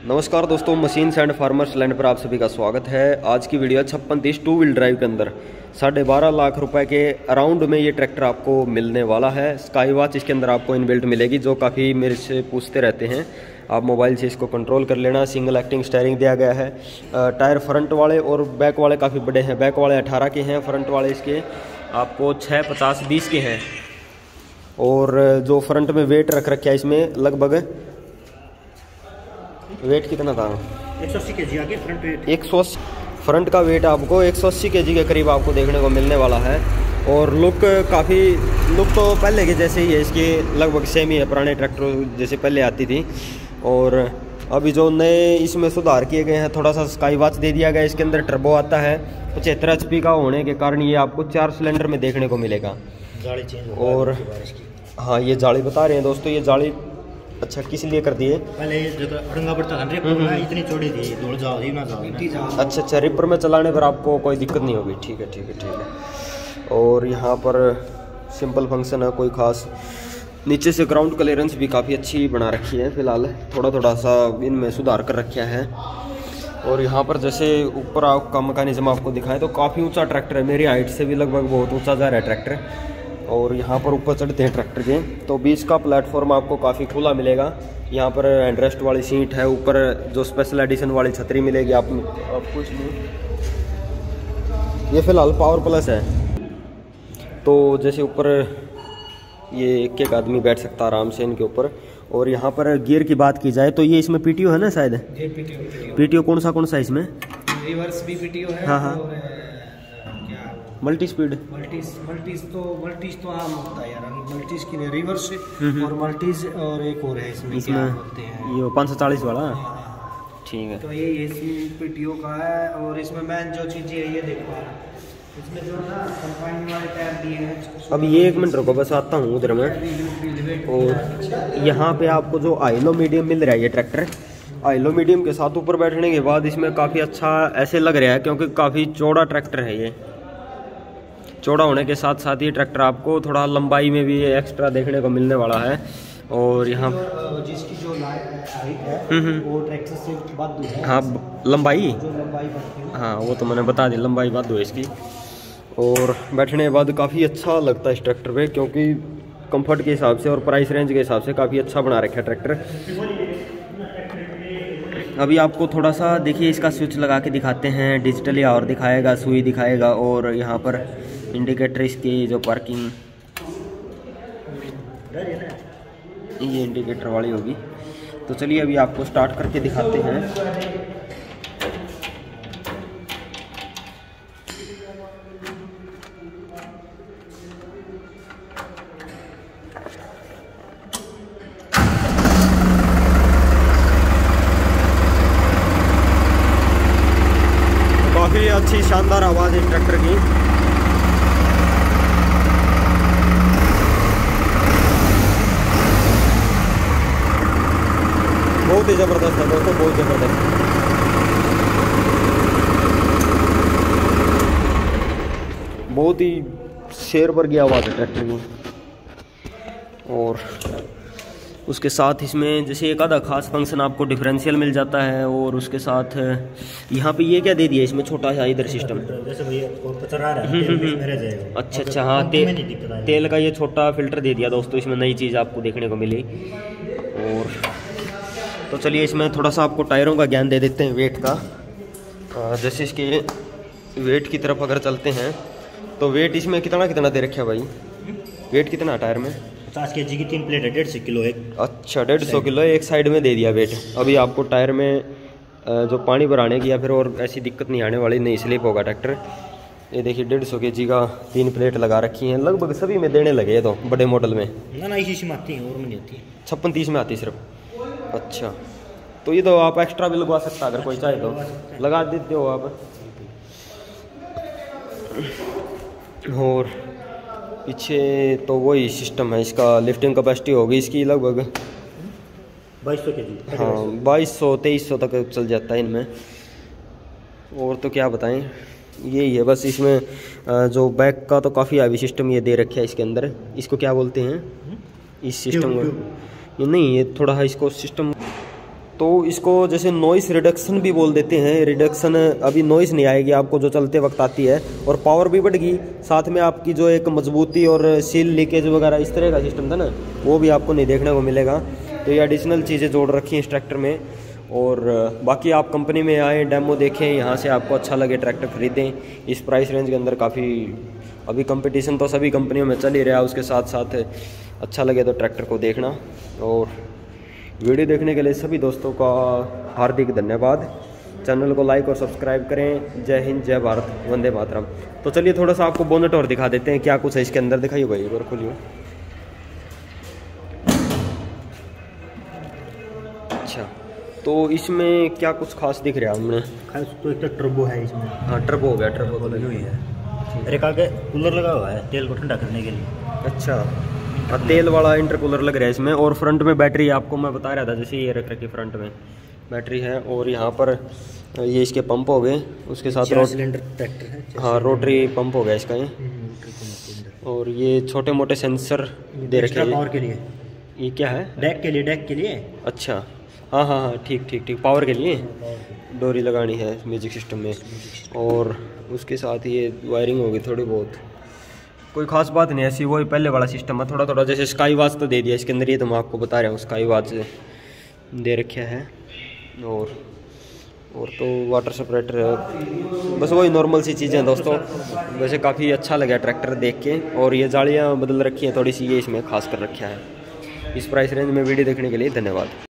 नमस्कार दोस्तों machine and farmers land पर आप सभी का स्वागत है। आज की वीडियो छप्पन तीस टू व्हील ड्राइव के अंदर। साढ़े बारह लाख रुपए के अराउंड में ये ट्रैक्टर आपको मिलने वाला है। स्काई वॉच इसके अंदर आपको इनबिल्ट मिलेगी, जो काफ़ी मेरे से पूछते रहते हैं। आप मोबाइल से इसको कंट्रोल कर लेना सिंगल एक्टिंग स्टेयरिंग दिया गया है। टायर फ्रंट वाले और बैक वाले काफ़ी बड़े हैं। बैक वाले अठारह के हैं फ्रंट वाले इसके आपको छः पचास, बीस के हैं। और जो फ्रंट में वेट रख रखे है इसमें लगभग वेट कितना था? एक सौ अस्सी के जी आगे फ्रंट वेट एक सौ अस्सी फ्रंट का वेट आपको एक सौ अस्सी के जी के करीब आपको देखने को मिलने वाला है। और लुक काफ़ी लुक तो पहले के जैसे ही है इसकी लगभग सेम ही है पुराने ट्रैक्टर जैसे पहले आती थी। और अभी जो नए इसमें सुधार किए गए हैं थोड़ा सा स्काई वॉच दे दिया गया इसके अंदर टर्बो आता है। पचहत्तर एच का होने के कारण ये आपको चार सिलेंडर में देखने को मिलेगा। और हाँ ये जाली बता रहे हैं दोस्तों ये जाली अच्छा किस लिए कर दिए? पहले हम्म, ना इतनी चौड़ी थी जाओ ही ना जाओ। अच्छा अच्छा रिपर में चलाने पर आपको कोई दिक्कत नहीं होगी? ठीक है ठीक है ठीक है। और यहाँ पर सिंपल फ़ंक्शन है कोई खास। नीचे से ग्राउंड क्लियरेंस भी काफ़ी अच्छी बना रखी है फ़िलहाल। थोड़ा थोड़ा सा इनमें सुधार कर रखा है। और यहाँ पर जैसे ऊपर आपका मकानिज्म आपको दिखाएँ तो काफ़ी ऊँचा ट्रैक्टर है। मेरी हाइट से भी लगभग बहुत ऊँचा जा रहा है ट्रैक्टर और यहाँ पर ऊपर चढ़ते हैं ट्रैक्टर के। तो बीच का प्लेटफॉर्म आपको काफ़ी खुला मिलेगा। यहाँ पर एंड्रेस्ट वाली सीट है ऊपर जो स्पेशल एडिशन वाली छतरी मिलेगी आप, आप कुछ नहीं ये फ़िलहाल पावर प्लस है। तो जैसे ऊपर ये एक एक आदमी बैठ सकता आराम से इनके ऊपर। और यहाँ पर गियर की बात की जाए तो ये इसमें पीटीओ है ना शायद? पीटीओ कौन सा कौन सा इसमें? रिवर्स भी पीटीओ है हाँ, हाँ। मल्टी स्पीड मल्टीज मल्टीज तो मल्टीज तो आम होता है यार। अभी मल्टीज की रिवर्स और मल्टीज और एक और है इसमें क्या बोलते हैं? ये पाँच सौ चालीस वाला? हाँ, ठीक है। तो ये इसमें पीटीओ का है और इसमें मैन जो चीज़ें है ये देखो इसमें जो ना कंपाइनिंग वाले टायर दिए हैं अब ये एक मिनट रुको बस आता हूँ उधर में। और यहाँ पे आपको जो आइलो मीडियम मिल रहा है ये ट्रैक्टर आइलो मीडियम के साथ ऊपर बैठने के बाद इसमें काफ़ी अच्छा ऐसे लग रहा है क्योंकि काफ़ी चौड़ा ट्रैक्टर है ये। चौड़ा होने के साथ साथ ये ट्रैक्टर आपको थोड़ा लंबाई में भी एक्स्ट्रा देखने को मिलने वाला है। और यहाँ जिसकी जो हाइट है हम्म, हम्म। वो ट्रैक्टर से बद है। हाँ लंबाई? जो लंबाई बढ़ती है। हाँ वो तो मैंने बता दी लंबाई है इसकी। और बैठने के बाद काफ़ी अच्छा लगता है इस ट्रैक्टर पे क्योंकि कंफर्ट के हिसाब से और प्राइस रेंज के हिसाब से काफ़ी अच्छा बना रखा है ट्रैक्टर अभी आपको थोड़ा सा देखिए इसका स्विच लगा के दिखाते हैं। डिजिटली और दिखाएगा सुई दिखाएगा और यहाँ पर इंडिकेटर इसकी जो पार्किंग ये इंडिकेटर वाली होगी। तो चलिए अभी आपको स्टार्ट करके दिखाते हैं। काफ़ी अच्छी शानदार आवाज़ है ट्रैक्टर की। बहुत ही ज़बरदस्त है दोस्तों बहुत ज़बरदस्त बहुत ही शेर पर की आवाज़ है ट्रैक्टर की और उसके साथ इसमें जैसे एक आधा खास फ़ंक्शन आपको डिफरेंशियल मिल जाता है और उसके साथ यहाँ पे ये क्या दे दिया इसमें छोटा सा इधर सिस्टम जैसे भैया वो पचरा रहा है तेल भी इसमें रह जाएगा। अच्छा अच्छा हाँ ते, में तेल का ये छोटा फ़िल्टर दे दिया दोस्तों इसमें नई चीज़ आपको देखने को मिली। और तो चलिए इसमें थोड़ा सा आपको टायरों का ज्ञान दे देते हैं वेट का। जैसे इसके वेट की तरफ़ अगर चलते हैं तो वेट इसमें कितना कितना दे रखा है भाई? वेट कितना है टायर में? पचास के जी की तीन प्लेट है डेढ़ सौ किलो एक। अच्छा डेढ़ सौ किलो एक साइड में दे दिया वेट। अभी आपको टायर में जो पानी भराने की या फिर और ऐसी दिक्कत नहीं आने वाली नहीं स्लिप होगा ट्रैक्टर। ये देखिए डेढ़ सौ के जी का तीन प्लेट लगा रखी हैं। लगभग सभी में देने लगे तो बड़े मॉडल में। ना ना इसी में आती है और में नहीं आती। छप्पन तीस में आती सिर्फ़। अच्छा। तो ये तो आप एक्स्ट्रा भी लगवा सकता अगर कोई चाहे तो। लगा देते हो आप। और पीछे तो वही सिस्टम है इसका लिफ्टिंग कैपेसिटी होगी इसकी लगभग। बाईस सौ के जी हाँ बाईस सौ तेईस सौ तक चल जाता है इनमें। और तो क्या बताएँ यही है बस इसमें जो बैक का तो काफ़ी हैवी सिस्टम ये दे रखे है इसके अंदर। इसको क्या बोलते हैं? इस सिस्टम को ये नहीं, ये थोड़ा इसको सिस्टम तो इसको जैसे नॉइस रिडक्शन भी बोल देते हैं। रिडक्शन अभी नॉइस नहीं आएगी, आपको जो चलते वक्त आती है, और पावर भी बढ़ेगी। साथ में आपकी जो एक मजबूती और सील लीकेज वगैरह, इस तरह का सिस्टम था ना, वो भी आपको नहीं देखने को मिलेगा। तो ये एडिशनल चीज़ें जोड़ रखी हैं इस ट्रैक्टर में। और, बाकी आप कंपनी में आएँ डेमो देखें, यहाँ से आपको अच्छा लगे ट्रैक्टर खरीदें। इस प्राइस रेंज के अंदर काफ़ी, अभी कंपटीशन तो सभी कंपनियों में चल ही रहा है, उसके साथ साथ अच्छा लगे तो ट्रैक्टर को देखना। और वीडियो देखने के लिए सभी दोस्तों का हार्दिक धन्यवाद। चैनल को लाइक और सब्सक्राइब करें। जय हिंद जय भारत वंदे मातरम। तो चलिए थोड़ा सा आपको बोनट और दिखा देते हैं। क्या कुछ है इसके अंदर? दिखाइए भाई एक बार खोलिए। अच्छा तो इसमें क्या कुछ खास दिख रहा है हमने? खास तो एक तो टर्बो है इसमें। हाँ टर्बो हो गया टर्बो तो लगी हुई है। अरे आगे कूलर लगा हुआ है तेल को ठंडा करने के लिए। अच्छा। हाँ तेल वाला इंटरकूलर लग रहा है इसमें और फ्रंट में बैटरी आपको मैं बता रहा था जैसे ये रख रखी फ्रंट में बैटरी है और यहाँ पर ये इसके पंप हो गए उसके साथ रोट सिलेंडर ट्रैक्टर है हाँ रोटरी पंप हो गया इसका ये। और ये छोटे मोटे सेंसर दे रखे हैं पावर के लिए। ये क्या है? डेक के लिए डेक के लिए? अच्छा। हाँ हाँ हाँ ठीक ठीक ठीक। पावर के लिए? डोरी लगानी है म्यूज़िक सिस्टम में। और उसके साथ ये वायरिंग होगी थोड़ी बहुत। कोई खास बात नहीं, ऐसी वही पहले वाला सिस्टम है थोड़ा थोड़ा जैसे स्काई वाच तो दे दिया, इसके अंदर ये तो मैं आपको बता रहा हूँ स्काई वाच दे रखा है, और और तो वाटर सेपरेटर बस वही नॉर्मल सी चीज़ें दोस्तों, वैसे काफ़ी अच्छा लगा ट्रैक्टर देख के, और ये जालियाँ बदल रखी हैं, थोड़ी सी ये इसमें खास कर रखा है, इस प्राइस रेंज में वीडियो देखने के लिए धन्यवाद।